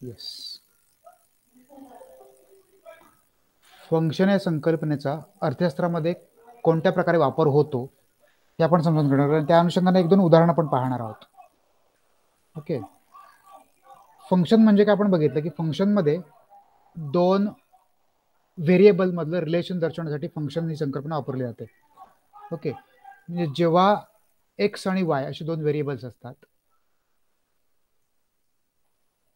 Yes function या संकल्पनेचा अर्थशास्त्रामध्ये कोणत्या प्रकारे वापर होतो हे आपण समजून घेणार आणि त्या अनुषंगाने एक दोन उदाहरणं आपण पाहणार आहोत. ओके फंक्शन म्हणजे काय आपण बघितलं की फंक्शनमध्ये दोन व्हेरिएबल मधलं रिलेशन दर्शवण्यासाठी फंक्शन ही संकल्पना वापरली जाते. ओके म्हणजे जेव्हा एक्स आणि वाय असे दोन व्हेरिएबल्स असतात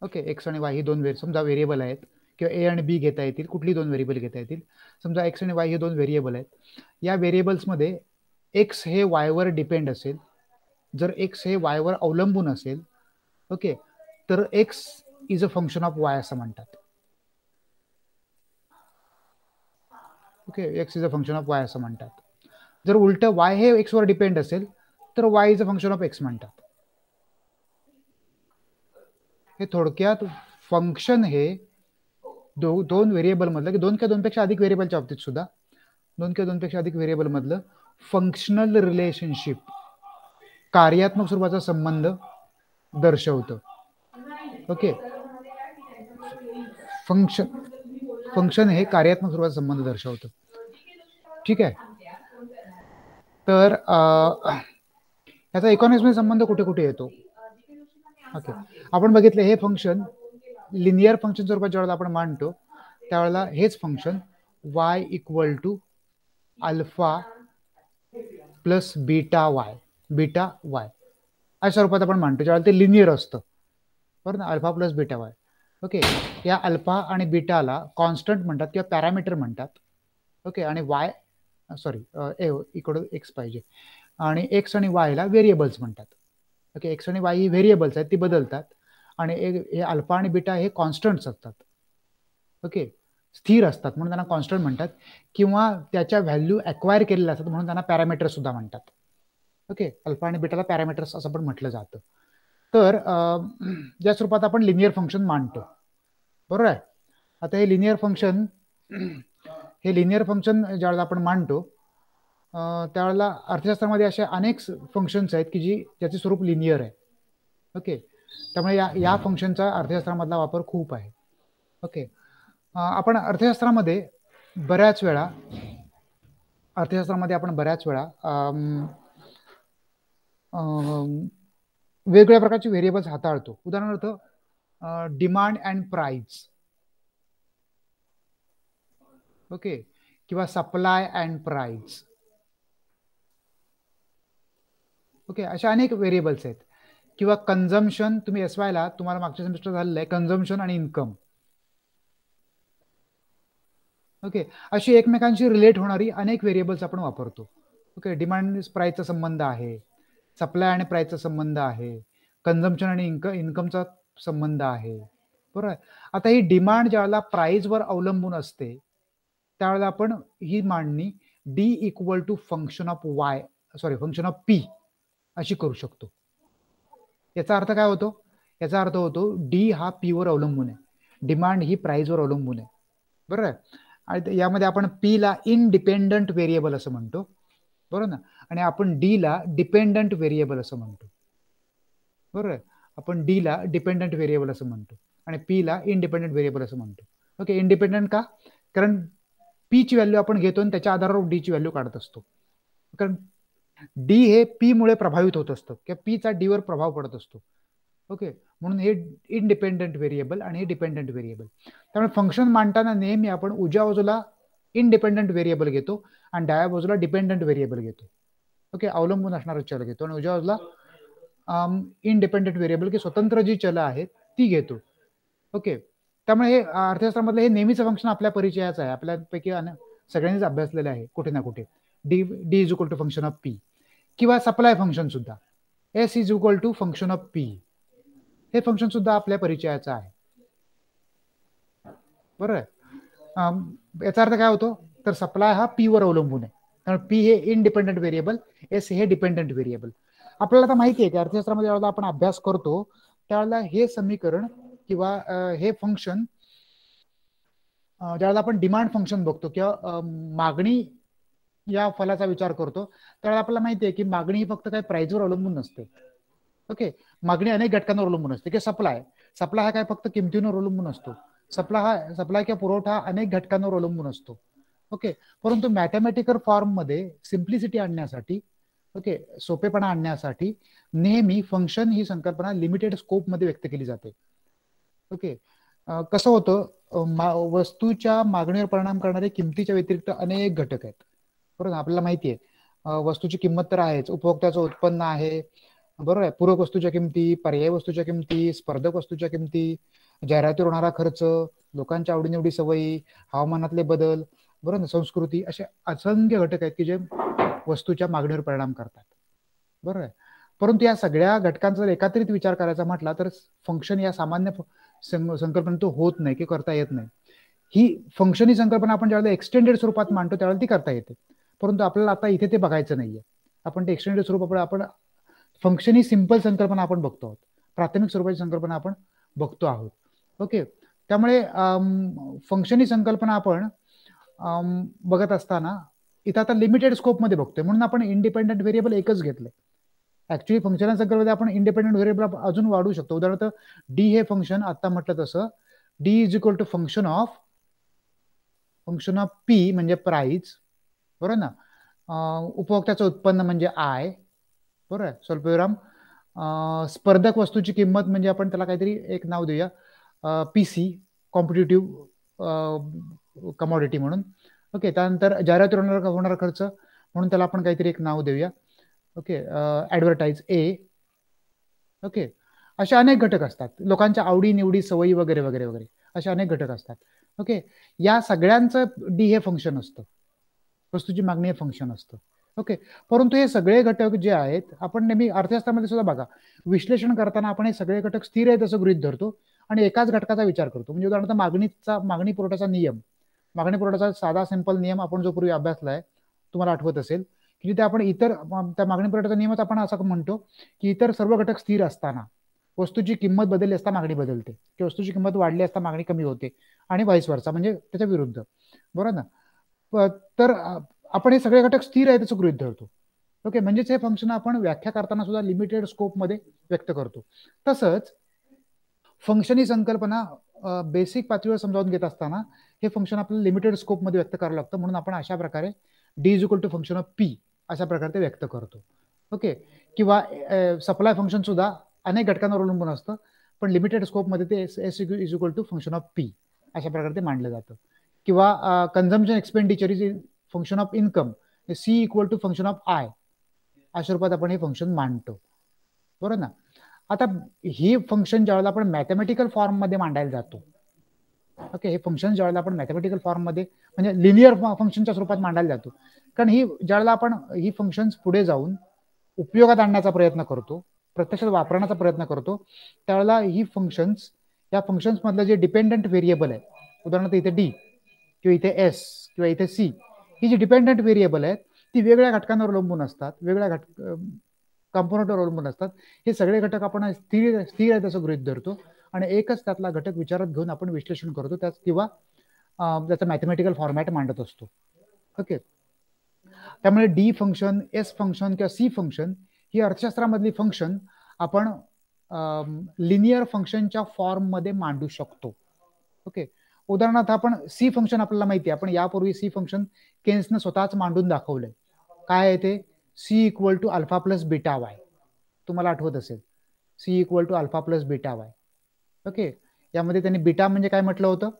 ओके एक्स आणि वाय ही दोन वेर समजा व्हेरिएबल आहेत किंवा ए आणि बी घेता येतील कुठली दोन व्हेरिएबल घेता येतील? समजा एक्स आणि वाय हे दोन व्हेरिएबल आहेत. या व्हेरिएबल्समध्ये एक्स हे वायवर डिपेंड असेल. जर एक्स हे वायवर अवलंबून असेल ओके तर X is a function of Y असं म्हणतात. Okay X is a function of Y असं म्हणतात. जर उलट वाय हे एक्सवर डिपेंड असेल तर Y is a function of X म्हणतात. हे थोडक्यात फंक्शन हे दो दोन व्हेरिएबल मधलं की दोन किंवा दोनपेक्षा अधिक व्हेरिएबलच्या बाबतीत सुद्धा दोन किंवा दोनपेक्षा अधिक व्हेरिएबल मधलं फंक्शनल रिलेशनशिप कार्यात्मक स्वरूपाचा संबंध दर्शवतं. ओके फंक्शन फंक्शन हे कार्यात्मक स्वरूपाचा संबंध दर्शवतं. ठीक आहे? तर याचा इकॉनॉमिक्समध्ये संबंध कुठे कुठे येतो? ओके आपण बघितलं हे फंक्शन लिनियर फंक्शन स्वरूपात ज्यावेळेला आपण मांडतो त्यावेळेला हेच function Y equal to alpha plus beta Y beta Y अशा स्वरूपात आपण मांडतो ज्यावेळेला ते लिनियर असतं. बरं ना? Alpha plus beta Y okay या अल्फा आणि बीटाला कॉन्स्टंट म्हणतात किंवा पॅरामीटर म्हणतात. ओके आणि वाय सॉरी ए इकडं एक्स पाहिजे. आणि एक्स आणि वायला व्हेरिएबल्स म्हणतात. ओके एक्स आणि वाय ही व्हेरिएबल्स आहेत ती बदलतात. आणि हे अल्फा आणि बीटा हे कॉन्स्टंट्स असतात. ओके स्थिर असतात म्हणून त्यांना कॉन्स्टंट म्हणतात. किंवा त्याच्या व्हॅल्यू अक्वायर केलेल्या असतात म्हणून त्यांना पॅरामीटर्स सुद्धा म्हणतात. ओके अल्फा आणि बीटाला पॅरामीटर्स असं पण म्हटलं जातं. तर या स्वरूपात आपण लिनियर फंक्शन मांडतो. बरोबर आहे? आता हे लिनियर फंक्शन हे लिनियर फंक्शन ज्यावेळेला आपण मांडतो त्यावेळेला अर्थशास्त्रामध्ये असे अनेक फंक्शन्स आहेत की जी ज्याचे स्वरूप लिनियर आहे. ओके त्यामुळे या या फंक्शनचा अर्थशास्त्रामधला वापर खूप आहे. ओके आपण अर्थशास्त्रामध्ये बऱ्याच वेळा अर्थशास्त्रामध्ये आपण बऱ्याच वेळा वेगवेगळ्या प्रकारचे व्हेरिएबल्स हाताळतो. उदाहरणार्थ डिमांड अँड प्राईज ओके किंवा सप्लाय अँड प्राईज ओके अशा अनेक व्हेरिएबल्स आहेत. किंवा कन्झम्शन तुम्ही एस वायला तुम्हाला मागच्या सेमिस्टर झालेलं आहे कन्झम्शन आणि इन्कम ओके अशी एकमेकांशी रिलेट होणारी अनेक व्हेरिएबल्स आपण वापरतो. ओके डिमांड प्राईजचा संबंध आहे सप्लाय आणि प्राईजचा संबंध आहे कन्झम्शन आणि इन्क इन्कमचा संबंध आहे. बरोबर? आता ही डिमांड ज्यावेळेला प्राईजवर अवलंबून असते त्यावेळेला आपण ही मांडणी D equal to function of Y sorry function of P अशी करू शकतो. याचा अर्थ काय होतो? याचा अर्थ होतो डी हा पीवर अवलंबून आहे. डिमांड ही प्राईजवर अवलंबून आहे. बरोबर आहे? आणि यामध्ये आपण पी ला इनडिपेंडंट व्हेरिएबल असं म्हणतो. बरोबर ना? आणि आपण डी ला डिपेंडंट व्हेरिएबल असं म्हणतो. बरोबर आपण डी ला डिपेंडंट व्हेरिएबल असं म्हणतो. आणि पी ला इनडिपेंडंट व्हेरिएबल असं म्हणतो. ओके इंडिपेंडंट का? कारण पीची व्हॅल्यू आपण घेतो आणि त्याच्या आधारावर डीची व्हॅल्यू काढत असतो. कारण डी हे पी मुळे प्रभावित होत असतं किंवा पीचा डीवर प्रभाव पडत असतो. ओके? म्हणून हे इनडिपेंडंट व्हेरिएबल आणि हे डिपेंडंट व्हेरिएबल त्यामुळे फंक्शन मांडताना नेहमी आपण उजव्या बाजूला इनडिपेंडंट व्हेरिएबल घेतो आणि डाव्या बाजूला डिपेंडंट व्हेरिएबल घेतो. ओके? अवलंबून असणारं चल घेतो आणि उजव्या बाजूला इनडिपेंडंट व्हेरिएबल की स्वतंत्र जी चल आहेत ती घेतो. ओके? त्यामुळे हे अर्थशास्त्रामधलं हे नेहमीचं फंक्शन आपल्या परिचयाचं आहे. आपल्यापैकी सगळ्यांनीच अभ्यासलेलं आहे कुठे ना कुठे. D D is equal to function of P किंवा सप्लाय फंक्शन सुद्धा. S is equal to function of P हे फंक्शन सुद्धा आपल्या परिचयाचं आहे. बरोबर याचा अर्थ काय होतो? तर सप्लाय हा पी वर अवलंबून आहे. त्यामुळे पी हे इनडिपेंडंट व्हेरिएबल एस हे डिपेंडंट व्हेरिएबल आपल्याला आता माहिती आहे की अर्थशास्त्रामध्ये ज्यावेळेला आपण अभ्यास करतो त्यावेळेला हे समीकरण किंवा हे फंक्शन ज्यावेळेला आपण डिमांड फंक्शन बघतो किंवा मागणी या फलाचा विचार करतो. त्यावेळेला आपल्याला माहिती आहे की मागणी ही फक्त काही प्राईजवर अवलंबून नसते. ओके मागणी अनेक घटकांवर अवलंबून असते. की सप्लाय सप्लाय हा काय फक्त किमतीवर अवलंबून असतो. सप्लाय हा सप्लाय किंवा पुरवठा अनेक घटकांवर अवलंबून असतो. ओके परंतु मॅथमॅटिकल फॉर्ममध्ये सिम्प्लिसिटी आणण्यासाठी ओके सोपेपणा आणण्यासाठी नेहमी फंक्शन ही संकल्पना लिमिटेड स्कोपमध्ये व्यक्त केली जाते. ओके कसं होतं? वस्तूच्या मागणीवर परिणाम करणारे किमतीच्या व्यतिरिक्त अनेक घटक आहेत. बरोबर आपल्याला माहिती आहे. वस्तूची किंमत तर आहेच उपभोक्त्याचं उत्पन्न आहे. बरोबर आहे पूरक वस्तूच्या किमती पर्यायी वस्तूच्या किमती स्पर्धक वस्तूच्या किमती जाहिरातीवर होणारा खर्च लोकांच्या आवडीनिवडी सवयी हवामानातले बदल बरोबर संस्कृती असे असंख्य घटक आहेत की जे वस्तूच्या मागणीवर परिणाम करतात. बरोबर आहे. परंतु या सगळ्या घटकांचा एकत्रित विचार करायचा म्हटला तर फंक्शन या सामान्य संकल्पना तो होत नाही की करता येत नाही. ही फंक्शन ही संकल्पना आपण ज्यावेळेला एक्सटेंडेड स्वरूपात मांडतो त्यावेळेला ती करता येते. परंतु आपल्याला आता इथे ते बघायचं नाहीये. आपण ते एक्सटेंडेड स्वरूप आपण फंक्शन ही सिंपल संकल्पना आपण बघतो आहोत. प्राथमिक स्वरूपाची संकल्पना आपण बघतो आहोत. ओके त्यामुळे फंक्शन ही संकल्पना आपण बघत असताना इथं आता लिमिटेड स्कोपमध्ये बघतोय. म्हणून आपण इंडिपेंडंट व्हेरिएबल एकच घेतले ऍक्च्युली फंक्शन संकल्पना आपण इंडिपेंडंट व्हेरिएबल अजून वाढू शकतो. उदाहरणार्थ डी हे फंक्शन आता म्हटलं तसं D is equal to function of function of P म्हणजे प्राईज बरोबर ना? उपभोक्त्याचं उत्पन्न म्हणजे आय बरोबर आहे? स्वल्पविराम स्पर्धक वस्तूची किंमत म्हणजे आपण त्याला काहीतरी एक नाव देऊया. पी सी कॉम्पिटेटिव्ह कमॉडिटी म्हणून. ओके त्यानंतर जाहिरात होणार होणारा खर्च म्हणून त्याला आपण काहीतरी एक नाव देऊया. ओके ऍडव्हर्टाईज ए ओके असे अनेक घटक असतात. लोकांच्या आवडी निवडी सवयी वगैरे वगैरे वगैरे असे अनेक घटक असतात. ओके या सगळ्यांचं डी हे फंक्शन असतं. वस्तूची मागणी हे फंक्शन असतं. ओके परंतु हे सगळे घटक जे आहेत आपण नेहमी अर्थशास्त्रामध्ये सुद्धा बघा विश्लेषण करताना आपण हे सगळे घटक स्थिर आहेत असं गृहित धरतो आणि एकाच घटकाचा विचार करतो. म्हणजे उदाहरणार्थ मागणीचा मागणी पुरवठ्याचा नियम. मागणी पुरवठ्याचा साधा सिंपल नियम आपण जो पूर्वी अभ्यासला आहे तुम्हाला आठवत असेल की जिथे आपण इतर त्या मागणी पुरवठ्याचा नियमच आपण असं म्हणतो की इतर सर्व घटक स्थिर असताना वस्तूची किंमत बदलली असता मागणी बदलते. की वस्तूची किंमत वाढली असता मागणी कमी होते आणि वाईस वरचा म्हणजे त्याच्या विरुद्ध. बरोबर ना? तर आपण हे सगळे घटक स्थिर आहेत असं गृहित धरतो. ओके म्हणजेच हे फंक्शन आपण व्याख्या करताना सुद्धा लिमिटेड स्कोपमध्ये व्यक्त करतो. तसंच फंक्शन ही संकल्पना बेसिक पातळीवर समजावून घेत असताना हे फंक्शन आपल्याला लिमिटेड स्कोपमध्ये व्यक्त करावं लागतं. म्हणून आपण अशा प्रकारे D is equal to function of P अशा प्रकारे ते व्यक्त करतो. ओके किंवा सप्लाय फंक्शन सुद्धा अनेक घटकांवर अवलंबून असतं पण लिमिटेड स्कोपमध्ये ते S is equal to function of P अशा प्रकारे ते मांडलं जातं. किंवा consumption expenditure is function of income C equal to function of I अशा रूपात आपण हे फंक्शन मांडतो. बरोबर ना? आता ही फंक्शन ज्यावेळेला आपण मॅथमॅटिकल फॉर्ममध्ये मांडायला जातो. ओके हे फंक्शन ज्यावेळेला आपण मॅथमॅटिकल फॉर्ममध्ये म्हणजे लिनियर फंक्शनच्या स्वरूपात मांडायला जातो. कारण ही ज्यावेळेला आपण ही फंक्शन्स पुढे जाऊन उपयोगात आणण्याचा प्रयत्न करतो प्रत्यक्षात वापरण्याचा प्रयत्न करतो त्यावेळेला ही फंक्शन्स या फंक्शन्स मधलं जे डिपेंडंट व्हेरिएबल आहे उदाहरणार्थ इथे डी किंवा इथे एस किंवा इथे सी ही जी डिपेंडंट व्हेरिएबल आहेत ती वेगळ्या घटकांवर अवलंबून असतात वेगळ्या घटक कंपोनंटवर अवलंबून असतात. हे सगळे घटक आपण स्थिर स्थिर आहेत असं गृहित धरतो. आणि एकच त्यातला घटक विचारात घेऊन आपण विश्लेषण करतो त्यात किंवा त्याचा मॅथमॅटिकल फॉर्मॅट मांडत असतो. ओके त्यामुळे डी फंक्शन एस फंक्शन किंवा सी फंक्शन ही अर्थशास्त्रामधली फंक्शन आपण लिनियर फंक्शनच्या फॉर्ममध्ये मांडू शकतो. ओके उदाहरणार्थ आपण सी फंक्शन आपल्याला माहिती आहे. आपण यापूर्वी सी फंक्शन केन्सनं स्वतःच मांडून दाखवलंय. काय आहे ते? C equal to alpha plus beta Y तुम्हाला आठवत असेल. C equal to alpha plus beta Y okay यामध्ये त्यांनी बीटा म्हणजे काय म्हटलं होतं?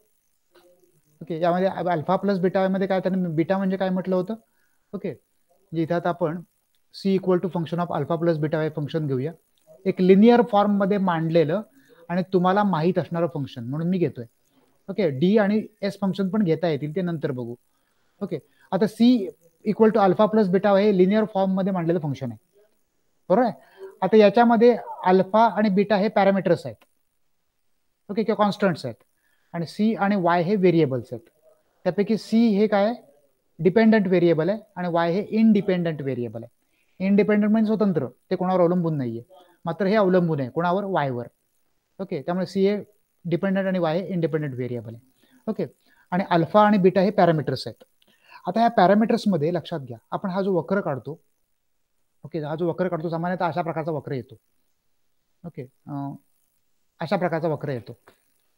ओके यामध्ये अल्फा प्लस बीटा वायमध्ये काय त्यांनी बीटा म्हणजे काय म्हटलं होतं? ओके म्हणजे इथं आता आपण C equal to function of alpha plus beta Y function घेऊया. एक लिनियर फॉर्ममध्ये मांडलेलं आणि तुम्हाला माहीत असणारं फंक्शन म्हणून मी घेतोय. ओके डी आणि एस फंक्शन पण घेता येतील ते नंतर बघू. ओके आता C equal to alpha plus beta हे लिनियर फॉर्ममध्ये मांडलेलं फंक्शन आहे. बरोबर आहे? आता याच्यामध्ये अल्फा आणि बीटा हे पॅरामीटर्स आहेत. ओके किंवा कॉन्स्टंट्स आहेत. आणि सी आणि वाय हे व्हेरिएबल्स आहेत. त्यापैकी सी हे काय डिपेंडंट व्हेरिएबल आहे आणि वाय हे इनडिपेंडंट व्हेरिएबल आहे. इनडिपेंडंट म्हणजे स्वतंत्र. ते कोणावर अवलंबून नाहीये. मात्र हे अवलंबून आहे. कोणावर? वायवर ओके त्यामुळे सी हे डिपेंडंट आणि वाय इंडिपेंडंट व्हेरिएबल आहे. ओके आणि अल्फा आणि बीटा हे पॅरामीटर्स आहेत. आता ह्या पॅरामीटर्समध्ये लक्षात घ्या आपण हा जो वक्र काढतो ओके हा जो वक्र काढतो सामान्यतः अशा प्रकारचा वक्र येतो. ओके अशा प्रकारचा वक्र येतो.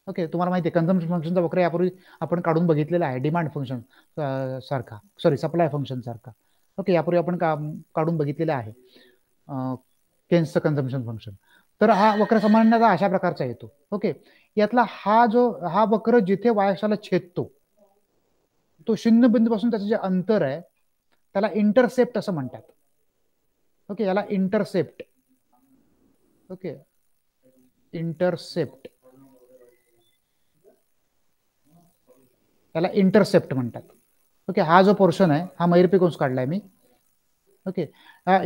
ओके तुम्हाला माहिती आहे कन्झम्पशन फंक्शनचा वक्र यापूर्वी आपण काढून बघितलेला आहे डिमांड फंक्शन सारखा. सॉरी सप्लाय फंक्शन सारखा. ओके यापूर्वी आपण का काढून बघितलेला आहे. केन्सचं कन्झम्पशन फंक्शन तर हा वक्र सामान्यतः अशा प्रकारचा येतो. ओके यातला हा जो हा वक्र जिथे वायक्षाला छेदतो तो शून्य बिंदूपासून त्याचं जे अंतर आहे त्याला इंटरसेप्ट असं म्हणतात. ओके याला इंटरसेप्ट ओके इंटरसेप्ट त्याला इंटरसेप्ट म्हणतात. ओके हा जो पोर्शन आहे हा मैरपी कंस काढलाय मी. ओके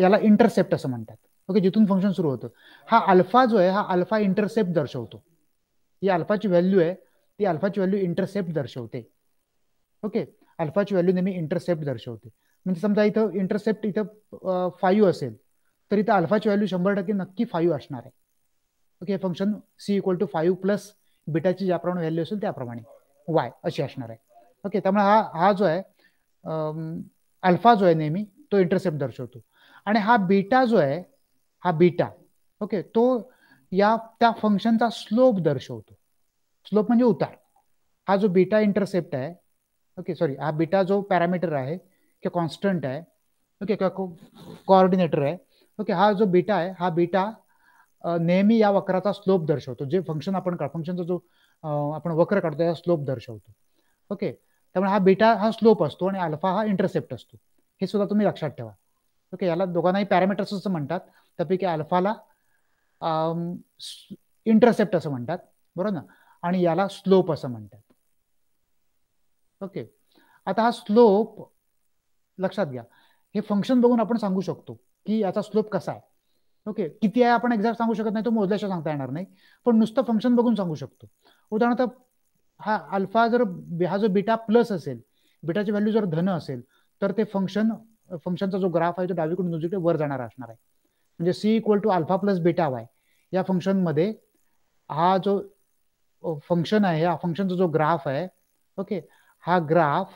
याला इंटरसेप्ट असं म्हणतात. ओके जिथून फंक्शन सुरू होतं. हा अल्फा जो आहे हा अल्फा इंटरसेप्ट दर्शवतो. ही अल्फाची व्हॅल्यू आहे ती अल्फाची व्हॅल्यू इंटरसेप्ट दर्शवते. ओके अल्फाची व्हॅल्यू नेहमी इंटरसेप्ट दर्शवते. म्हणजे समजा इथं इंटरसेप्ट इथं फाईव्ह असेल तर इथं अल्फाची व्हॅल्यू शंभर टक्के नक्की फाईव्ह असणार आहे. Okay function C equal to five plus बिटाची ज्याप्रमाणे व्हॅल्यू असेल त्याप्रमाणे वाय अशी असणार आहे. ओके त्यामुळे हा हा जो आहे अल्फा जो आहे नेहमी तो इंटरसेप्ट दर्शवतो. आणि हा बीटा जो आहे हा बीटा ओके तो या त्या फंक्शनचा स्लोप दर्शवतो. स्लोप म्हणजे उतार. हा जो बीटा इंटरसेप्ट आहे ओके सॉरी हा बीटा जो पॅरामीटर आहे किंवा कॉन्स्टंट आहे ओके किंवा कोऑर्डिनेटर आहे ओके हा जो बीटा आहे हा बीटा नेहमी या वक्राचा स्लोप दर्शवतो. जे फंक्शन आपण फंक्शनचा जो आपण वक्र काढतो त्याचा स्लोप दर्शवतो. ओके त्यामुळे हा बीटा हा स्लोप असतो आणि अल्फा हा इंटरसेप्ट असतो. हे सुद्धा तुम्ही लक्षात ठेवा. ओके याला दोघांनाही पॅरामीटर्स असं म्हणतात. त्यापैकी अल्फाला इंटरसेप्ट असं म्हणतात बरोबर ना? आणि याला स्लोप असं म्हणतात. ओके आता हा स्लोप लक्षात घ्या. हे फंक्शन बघून आपण सांगू शकतो की याचा स्लोप कसा आहे. ओके किती आहे आपण एक्झॅक्ट सांगू शकत नाही तो मोजल्याशिवाय सांगता येणार नाही. पण नुसतं फंक्शन बघून सांगू शकतो. उदाहरणार्थ हा अल्फा जर हा जो बीटा प्लस असेल बीटाची व्हॅल्यू जर धन असेल तर ते फंक्शन फंक्शनचा जो ग्राफ आहे तो डावीकडून उजवीकडे वर जाणार असणार आहे. म्हणजे C equal to alpha plus beta Y या फंक्शनमध्ये हा जो फंक्शन आहे हा फंक्शनचा जो ग्राफ आहे ओके हा ग्राफ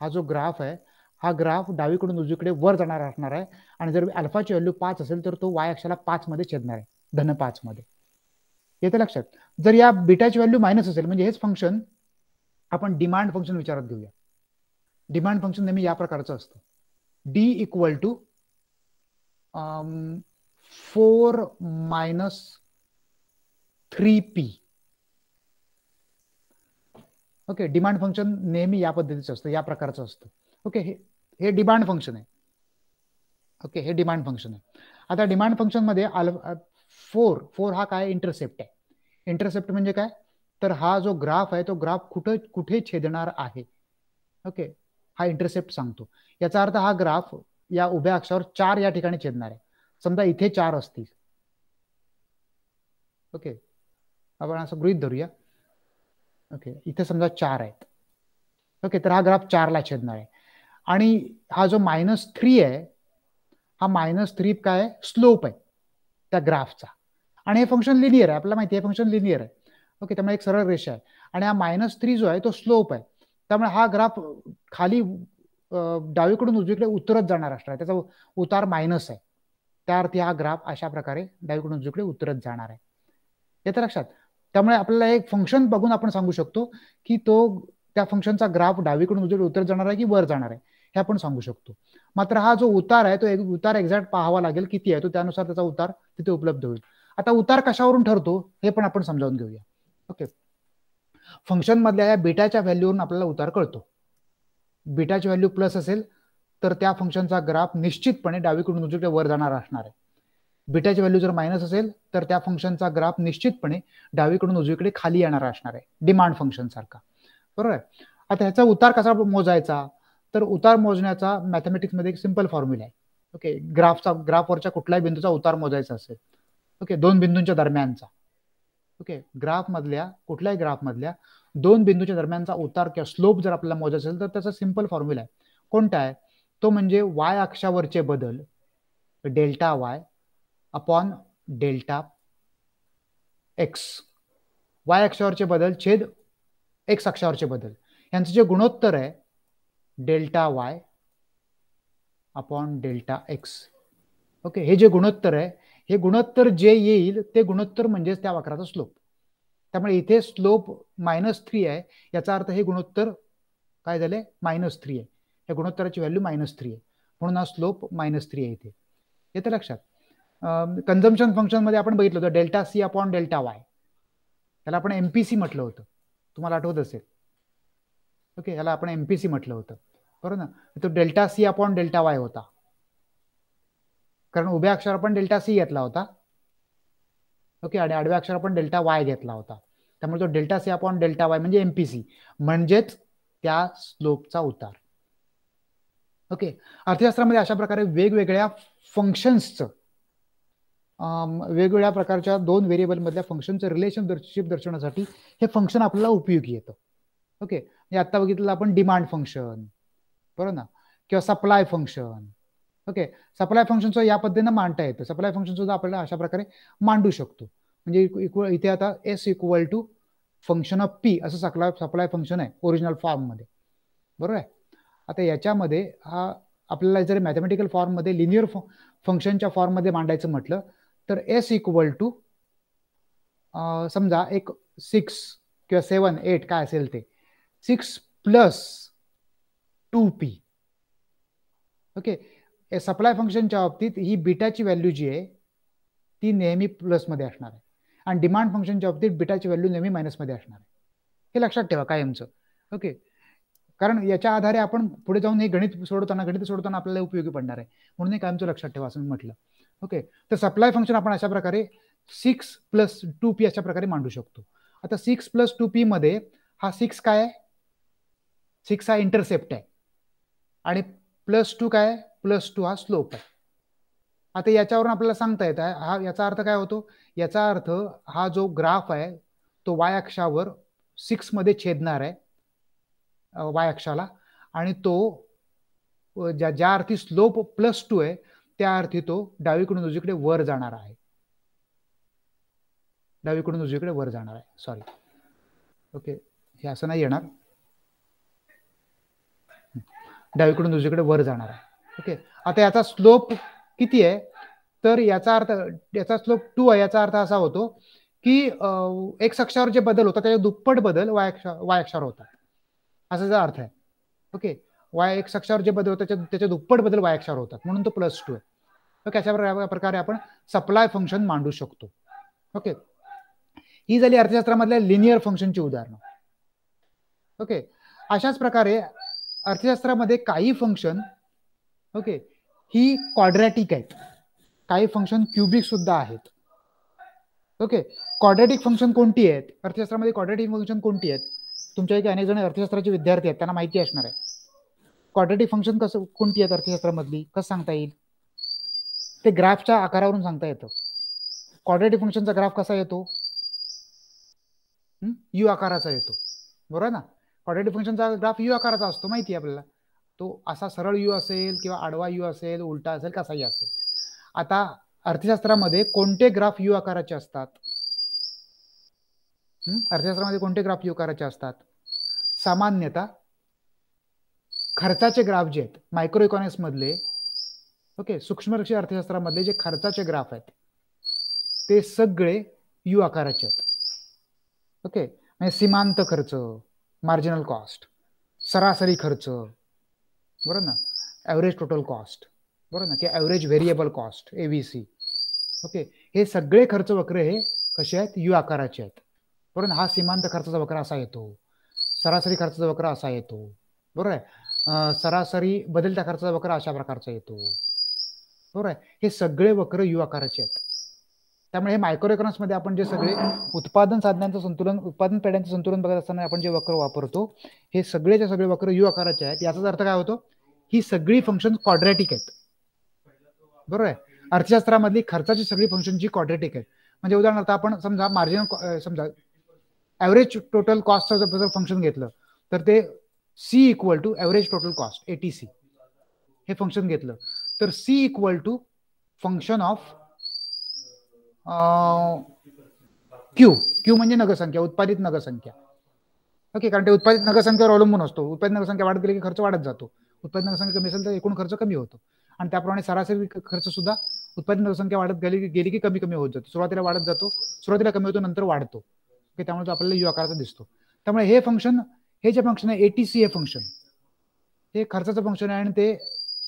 हा जो ग्राफ आहे हा ग्राफ डावीकडून उजवीकडे वर जाणार असणार आहे. आणि जर अल्फाची व्हॅल्यू पाच असेल तर तो वाय अक्षाला पाच मध्ये छेदणार आहे धन पाच मध्ये. येते लक्षात? जर या बीटाची व्हॅल्यू मायनस असेल म्हणजे हेच फंक्शन आपण डिमांड फंक्शन विचारात घेऊया. डिमांड फंक्शन नेहमी या प्रकारचं असतं. D equal to four minus three P okay demand function नेहमी या पद्धतीचं असतं या प्रकारचं असतं. ओके हे हे डिमांड फंक्शन आहे. ओके हे डिमांड फंक्शन आहे. आता डिमांड फंक्शनमध्ये आल फोर फोर हा काय? इंटरसेप्ट आहे. इंटरसेप्ट म्हणजे काय? तर हा जो ग्राफ आहे तो ग्राफ कुठे कुठे छेदणार आहे? ओके हा इंटरसेप्ट सांगतो. याचा अर्थ हा ग्राफ या उभ्या अक्षावर चार या ठिकाणी छेदणार आहे. समजा इथे चार असतील. ओके. आपण असं गृहित धरूया. ओके. इथे समजा चार आहेत. ओके तर हा ग्राफ चारला छेदणार आहे. आणि हा जो मायनस थ्री आहे हा मायनस थ्री काय स्लोप आहे त्या ग्राफचा. आणि हे फंक्शन लिनियर आहे. आपल्याला माहिती आहे फंक्शन लिनियर आहे. ओके त्यामुळे एक सरळ रेषा आहे. आणि हा मायनस थ्री जो आहे तो स्लोप आहे. त्यामुळे हा ग्राफ खाली डावीकडून उजवीकडे उतरत जाणार असणार आहे. त्याचा उतार मायनस आहे. त्या अर्थी हा ग्राफ अशा प्रकारे डावीकडून उजवीकडे उतरत जाणार आहे. येतं लक्षात. त्यामुळे आपल्याला एक फंक्शन बघून आपण सांगू शकतो की तो त्या फंक्शनचा ग्राफ डावीकडून उजवीकडे उतरत जाणार आहे की वर जाणार आहे हे आपण सांगू शकतो. मात्र हा जो उतार आहे तो उतार एक्झॅक्ट पाहावा लागेल किती आहे तो त्यानुसार त्याचा उतार तिथे उपलब्ध होईल. आता उतार कशावरून ठरतो हे पण आपण समजावून घेऊया. ओके फंक्शन मधल्या या बेटाच्या व्हॅल्यूवरून आपल्याला उतार कळतो. बीटाची व्हॅल्यू प्लस असेल तर त्या फंक्शनचा ग्राफ निश्चितपणे डावीकडून उजवीकडे वर जाणार असणार आहे. बीटाची व्हॅल्यू जर मायनस असेल तर त्या फंक्शनचा ग्राफ निश्चितपणे डावीकडून उजवीकडे खाली येणार असणार आहे. डिमांड फंक्शन सारखा. बरोबर आहे? आता ह्याचा उतार कसा मोजायचा? तर उतार मोजण्याचा मॅथमॅटिक्समध्ये एक सिंपल फॉर्म्युला आहे. ओके ग्राफचा ग्राफवरच्या कुठल्याही बिंदूचा उतार मोजायचा असेल. ओके दोन बिंदूंच्या दरम्यानचा. ओके? ग्राफ मधल्या कुठल्याही ग्राफ मधल्या दोन बिंदूच्या दरम्यानचा उतार किंवा स्लोप जर आपल्याला मोजायचा असेल तर त्याचा सिंपल फॉर्म्युला आहे. कोणता आहे? तो म्हणजे वाय अक्षावरचे बदल delta Y upon delta X Y अक्षावरचे बदल छेद एक्स अक्षावरचे बदल. यांचं जे गुणोत्तर आहे delta Y upon delta X okay? हे जे गुणोत्तर आहे हे गुणोत्तर जे येईल ते गुणोत्तर म्हणजेच त्या वक्राचा स्लोप त्यामुळे इथे स्लोप मायनस थ्री आहे. याचा अर्थ हे गुणोत्तर काय झाले? मायनस थ्री आहे. या गुणोत्तराची व्हॅल्यू मायनस थ्री आहे. म्हणून हा स्लोप मायनस थ्री आहे इथे. येतं लक्षात. कन्झम्पन फंक्शनमध्ये आपण बघितलं होतं delta C upon delta Y त्याला आपण एमपीसी म्हटलं होतं. तुम्हाला आठवत असेल. ओके ह्याला आपण एमपीसी म्हटलं होतं. बरोबर ना? तो delta C upon delta Y होता. कारण उभ्या अक्षर आपण डेल्टा सी घेतला होता. ओके आणि आडव्या अक्षर आपण डेल्टा वाय घेतला होता. त्यामुळे तो delta C upon delta Y म्हणजे एमपीसी म्हणजेच त्या स्लोपचा उतार. ओके अर्थशास्त्रामध्ये अशा प्रकारे वेगवेगळ्या फंक्शन्सचं वेगवेगळ्या प्रकारच्या दोन व्हेरिएबलमधल्या फंक्शनचं रिलेशनशिप दर्शवण्यासाठी हे फंक्शन आपल्याला उपयोगी येतं. ओके म्हणजे आता बघितलं आपण डिमांड फंक्शन बरोबर ना? किंवा सप्लाय फंक्शन ओके सप्लाय फंक्शनचं या पद्धतीनं मांडता येतं. सप्लाय फंक्शन सुद्धा आपल्याला अशा प्रकारे मांडू शकतो. म्हणजे इक्वल इथे आता S equal to function of P असं सप्लाय सप्लाय फंक्शन आहे ओरिजिनल फॉर्ममध्ये बरोबर आहे? आता याच्यामध्ये हा आपल्याला जर मॅथमॅटिकल फॉर्ममध्ये लिनियर फंक्शनच्या फॉर्ममध्ये मांडायचं म्हटलं तर एस इक्वल टू समजा एक सिक्स किंवा सेवन एट काय असेल ते. Six plus two P okay supply फंक्शनच्या बाबतीत ही बिटाची व्हॅल्यू जी आहे ती नेहमी प्लसमध्ये असणार आहे. आणि डिमांड फंक्शनच्या बाबतीत बिटाची व्हॅल्यू नेहमी मायनसमध्ये असणार आहे. हे लक्षात ठेवा कायमचं. ओके कारण याच्या आधारे आपण पुढे जाऊन हे गणित सोडवताना गणित सोडवताना आपल्याला उपयोगी पडणार आहे. म्हणून हे कायमचं लक्षात ठेवा असं मी म्हटलं. ओके तर सप्लाय फंक्शन आपण अशा प्रकारे सिक्स प्लस टू पी अशा प्रकारे मांडू शकतो. आता सिक्स प्लस टू पी मध्ये हा सिक्स काय आहे? सिक्स हा इंटरसेप्ट आहे. आणि प्लस टू काय प्लस टू हा स्लोप आहे. आता याच्यावरून आपल्याला सांगता येत आहे हा याचा अर्थ काय होतो? याचा अर्थ हा जो ग्राफ आहे तो वाय अक्षावर सिक्समध्ये छेदणार आहे वाय अक्षाला. आणि तो ज्या ज्या अर्थी स्लोप प्लस टू आहे त्या अर्थी तो डावीकडून उजवीकडे वर जाणार आहे. डावीकडून उजवीकडे वर जाणार आहे सॉरी ओके हे असं नाही येणार. डावीकडून उजवीकडे वर जाणार आहे. ओके. आता याचा स्लोप किती आहे? तर याचा अर्थ याचा स्लोप टू आहे. याचा अर्थ असा होतो की एक्स अक्षावर जे बदल होतात त्याच्या दुप्पट बदल वाय अक्षा वाय अक्षावर होतात. असा अर्थ आहे. ओके. वाय एक्स अक्षावर जे बदल होतात त्याच्या दुप्पट बदल वाय अक्षावर होतात. म्हणून तो प्लस टू आहे. ओके अशा प्रकारे आपण सप्लाय फंक्शन मांडू शकतो. ओके. ही झाली अर्थशास्त्रामधल्या लिनियर फंक्शनची उदाहरणं. ओके. अशाच प्रकारे अर्थशास्त्रामध्ये काही फंक्शन ओके. ही क्वाड्रॅटिक आहेत. काही फंक्शन क्युबिक सुद्धा आहेत. ओके. क्वाड्रॅटिक फंक्शन कोणती आहेत? अर्थशास्त्रामध्ये क्वाड्रॅटिक फंक्शन कोणती आहेत? तुमच्या अनेक जण अर्थशास्त्राचे विद्यार्थी आहेत त्यांना माहिती असणार आहे. क्वाड्रॅटिक फंक्शन कसं कोणती आहेत अर्थशास्त्रामधली? कसं सांगता येईल? ते ग्राफच्या आकारावरून सांगता येतं. क्वाड्रॅटिक फंक्शनचा ग्राफ कसा येतो? यू आकाराचा येतो. बरोबर ना? क्वाड्रॅटिक फंक्शनचा ग्राफ यू आकाराचा असतो माहिती आहे आपल्याला. तो असा सरळ यू असेल किंवा आडवा यू असेल उलटा असेल कसाही असेल. आता अर्थशास्त्रामध्ये कोणते ग्राफ यू आकाराचे असतात? अर्थशास्त्रामध्ये कोणते ग्राफ यू आकाराचे असतात? सामान्यतः खर्चाचे ग्राफ जे आहेत मायक्रो इकॉनॉमिक्स मधले ओके सूक्ष्मरक्षी अर्थशास्त्रामधले जे खर्चाचे ग्राफ आहेत ते सगळे यू आकाराचे आहेत. ओके म्हणजे सीमांत खर्च मार्जिनल कॉस्ट सरासरी खर्च बरोबर ना? ॲव्हरेज टोटल कॉस्ट बरोबर ना? की average variable cost A V C okay हे सगळे खर्च वक्र हे कसे आहेत? यू आकाराचे आहेत. बरोबर ना? हा सीमांत खर्चाचा वक्र असा येतो. सरासरी खर्चाचा वक्र असा येतो. बरोबर आहे? सरासरी बदलत्या खर्चाचा वक्र अशा प्रकारचा येतो. बरोबर आहे? हे सगळे वक्र यू आकाराचे आहेत. त्यामुळे हे मायक्रो आपण जे सगळे उत्पादन साधनांचं संतुलन उत्पादन पेढ्यांचं संतुलन बघत असताना आपण जे वक्र वापरतो हे सगळेचे सगळे वक्र यू आकाराचे आहेत याचाच अर्थ काय होतो? ही सगळी फंक्शन क्वाड्रॅटिक आहेत. बरोबर आहे? अर्थशास्त्रामधली खर्चाची सगळी फंक्शन जी क्वाड्रॅटिक आहेत. म्हणजे उदाहरणार्थ आपण समजा मार्जिन समजा ॲव्हरेज टोटल कॉस्टचं जर फंक्शन घेतलं तर ते C equal to average total cost AT C हे फंक्शन घेतलं. तर C equal to function of Q Q म्हणजे नगरसंख्या उत्पादित नगरसंख्या. ओके कारण ते उत्पादित नगरसंख्येवर अवलंबून असतो. उत्पादित नगरसंख्या वाढत गेली की खर्च वाढत जातो. उत्पादन नगरसंख्या कमी असेल तर एकूण खर्च कमी होतो. आणि त्याप्रमाणे सरासरी खर्च सुद्धा उत्पादन संख्या वाढत गेली गेली की कमी कमी होत जातो. सुरुवातीला वाढत जातो सुरुवातीला कमी होतो नंतर वाढतो. की त्यामुळे तो आपल्याला यू आकाराचा दिसतो. त्यामुळे हे फंक्शन हे जे फंक्शन आहे एटीसी हे फंक्शन हे खर्चाचं फंक्शन आहे आणि ते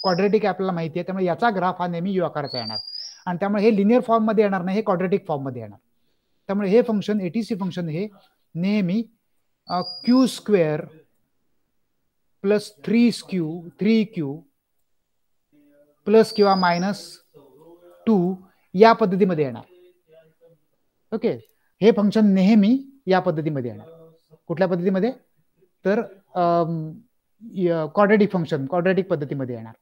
क्वाड्रेटिक आपल्याला माहिती आहे. त्यामुळे याचा ग्राफ हा नेहमी यू आकाराचा येणार. आणि त्यामुळे हे लिनियर फॉर्ममध्ये येणार नाही हे क्वाड्रेटिक फॉर्ममध्ये येणार. त्यामुळे हे फंक्शन एटीसी फंक्शन हे नेहमी क्यू स्क्वेअर प्लस थ्री स्क्यू थ्री क्यू प्लस किंवा मायनस टू या पद्धतीमध्ये येणार. ओके? हे फंक्शन नेहमी या पद्धतीमध्ये येणार. कुठल्या पद्धतीमध्ये? तर क्वाड्रेटिक फंक्शन क्वाड्रेटिक पद्धतीमध्ये येणार.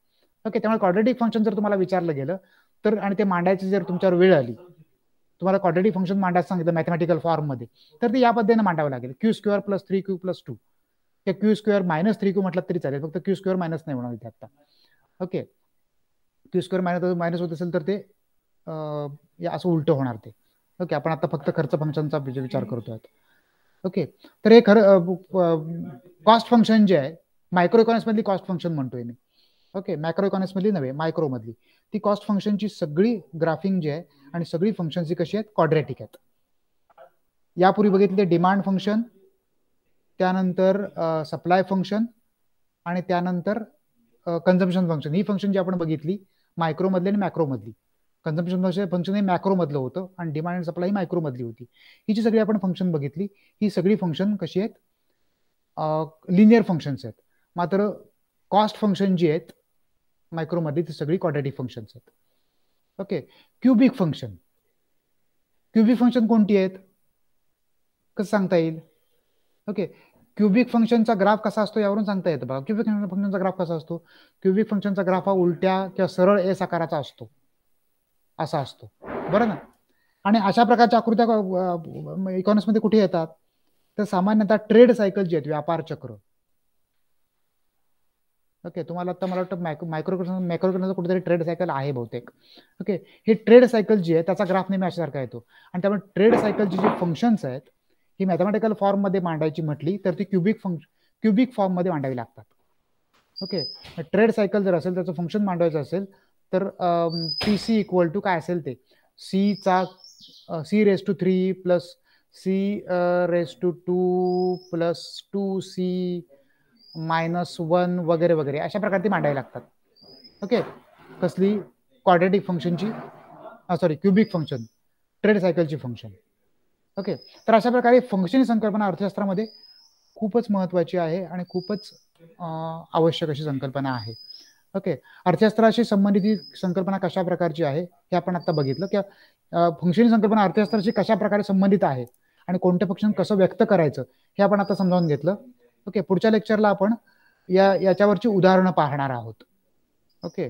ओके? त्यामुळे क्वाड्रेटिक फंक्शन जर तुम्हाला विचारलं गेलं तर आणि ते मांडायची जर तुमच्यावर वेळ आली तुम्हाला क्वाड्रेटिक फंक्शन मांडायचं सांगितलं मॅथमॅटिकल फॉर्ममध्ये तर ते या पद्धतीने मांडावं लागेल. Q square plus three Q plus two किंवा Q square minus three Q म्हटलं तरी चालेल. फक्त क्यू स्क्वेअर मायनस नाही होणार इथे आता okay Q square minus minus होत असेल तर ते असं उलट होणार ते. ओके आपण आता फक्त खर्च फंक्शनचा विचार करतोय ओके तर हे खरं कॉस्ट फंक्शन जे आहे मायक्रो मधली कॉस्ट फंक्शन म्हणतोय मी. ओके मायक्रो मधली नव्हे मायक्रो मधली. ती कॉस्ट फंक्शनची सगळी ग्राफिंग जी आहे आणि सगळी फंक्शनची कशी आहेत क्वाड्रॅटिक आहेत. यापूर्वी बघितले डिमांड फंक्शन त्यानंतर सप्लाय फंक्शन आणि त्यानंतर कन्झम्पशन फंक्शन ही फंक्शन जी आपण बघितली मायक्रोमधली आणि मॅक्रोमधली कन्झम्पशन फंक्शन फंक्शन हे मॅक्रोमधलं होतं आणि डिमांड अँड सप्लाय ही मायक्रोमधली होती. ही जी सगळी आपण फंक्शन बघितली. ही सगळी फंक्शन कशी आहेत? लिनियर फंक्शन्स आहेत. मात्र कॉस्ट फंक्शन जी आहेत मायक्रोमधली ती सगळी क्वाड्रेटिक फंक्शन्स आहेत. Okay cubic function cubic function कोणती आहेत? कसं सांगता येईल? ओके क्युबिक फंक्शनचा ग्राफ कसा असतो यावरून सांगता येतं बघा. क्युबिक फंक्शनचा ग्राफ कसा असतो? क्युबिक फंक्शनचा ग्राफ हा उलट्या किंवा सरळ एस आकाराचा असतो. असा असतो. बरं ना? आणि अशा प्रकारच्या आकृत्या इकॉनॉमिक्समध्ये कुठे येतात? तर सामान्यतः ट्रेड सायकल जी आहेत व्यापार चक्र. ओके तुम्हाला आता मला वाटतं मायक्रो मायक्रो मायक्रो कुठेतरी ट्रेड सायकल आहे बहुतेक. ओके हे ट्रेड सायकल जी आहे त्याचा ग्राफ नेहमी अशासारखा येतो. आणि त्यामुळे ट्रेड सायकलची जी फंक्शन्स आहेत ही मॅथमॅटिकल फॉर्ममध्ये मांडायची म्हटली तर ती क्युबिक फंक्शन क्युबिक फॉर्ममध्ये मांडावी लागतात. ओके ट्रेड सायकल जर असेल त्याचं फंक्शन मांडवायचं असेल तर टी सी इक्वल टू काय असेल ते? सीचा C raise to three plus C raise to two plus two C minus one वगैरे वगैरे अशा प्रकारे ती मांडावी लागतात. ओके कसली? क्वाड्रेटिक फंक्शनची सॉरी क्युबिक फंक्शन ट्रेड सायकलची फंक्शन ओके तर अशा प्रकारे फंक्शन संकल्पना अर्थशास्त्रामध्ये खूपच महत्वाची आहे आणि खूपच आवश्यक अशी संकल्पना आहे. ओके अर्थशास्त्राशी संबंधित ही संकल्पना कशा प्रकारची आहे हे आपण आता बघितलं. की फंक्शन संकल्पना अर्थशास्त्राशी कशा प्रकारे संबंधित आहे आणि कोणतं फंक्शन कसं व्यक्त करायचं हे आपण आता समजावून घेतलं. ओके पुढच्या लेक्चरला आपण या याच्यावरची उदाहरणं पाहणार आहोत. ओके